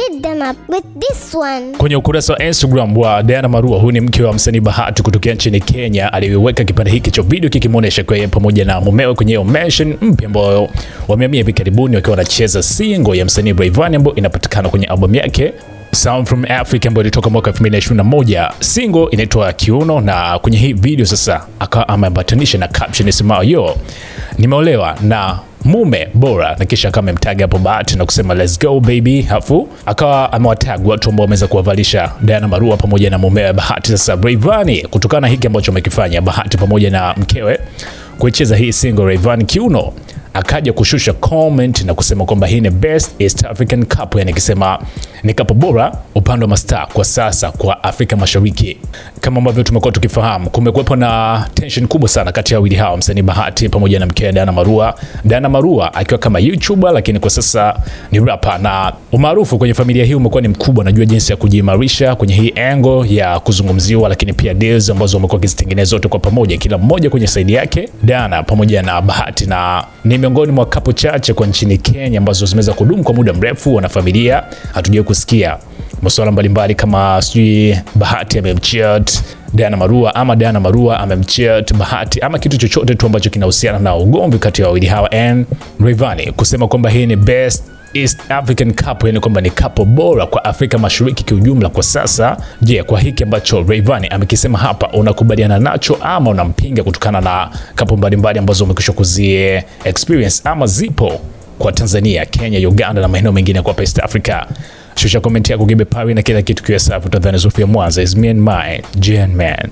Hit them up with this one. Kwenye ukurasa wa Instagram wa Diana Marua, huyu ni mke wa msanii Bahati kutokea nchini Kenya, aliweka kipande hiki cha video kikimwonyesha kwa yeye pamoja na mumewe kwenye mention mpya ambayo wamehamia hivi karibuni wakiwa wanacheza single ya msanii Rayvanny ambayo inapatikana kwenye albamu yake Sound from Africa ambayo ilitoka mwaka 2021. Single inaitwa Kiuno, na kwenye hii video sasa akawa ameambatanisha na caption isemayo yo, nimeolewa na mume bora. Na kisha akawa amemtaga hapo Bahati na kusema let's go baby, hafu akawa amewatag watu ambao wameweza kuwavalisha Diana Marua pamoja na mumewe Bahati. Sasa Rayvanny, kutokana na hiki ambacho amekifanya Bahati pamoja na mkewe kuicheza hii single Rayvanny Kiuno akaja kushusha comment na kusema kwamba hii ni best East African Cup, yani akisema ni kapo bora upande wa mastaa kwa sasa kwa Afrika Mashariki. Kama ambavyo tumekuwa tukifahamu, kumekuwepo na tension kubwa sana kati ya wawili hawa, msanii Bahati pamoja na mkewe Diana Marua. Diana Marua akiwa kama YouTuber, lakini kwa sasa ni rapper, na umaarufu kwenye familia hii umekuwa ni mkubwa. Najua jinsi ya kujiimarisha kwenye hii angle ya kuzungumziwa, lakini pia deals ambazo wamekuwa wakizitengeneza wote kwa pamoja, kila mmoja kwenye saidi yake, Diana pamoja na Bahati, na ni miongoni mwa kapo chache kwa nchini Kenya ambazo zimeweza kudumu kwa muda mrefu. Wana familia, hatujai kusikia masuala mbalimbali kama sijui Bahati amemchat Diana Marua ama Diana Marua amemchat Bahati ama kitu chochote tu ambacho kinahusiana na ugomvi kati ya wawili hawa and Rayvanny kusema kwamba hii ni best East African Cup, yani kwamba ni kapo bora kwa Afrika Mashariki kiujumla kwa sasa. Je, yeah, kwa hiki ambacho Rayvanny amekisema hapa unakubaliana nacho ama unampinga kutokana na kapo mbalimbali ambazo umekwisha kuzie experience ama zipo kwa Tanzania, Kenya, Uganda na maeneo mengine kwa East Africa? Shusha komenti yako, gibe pawi na kila kitu kiwe safi. tadhani Zofia Mwanza is me and my Gen man.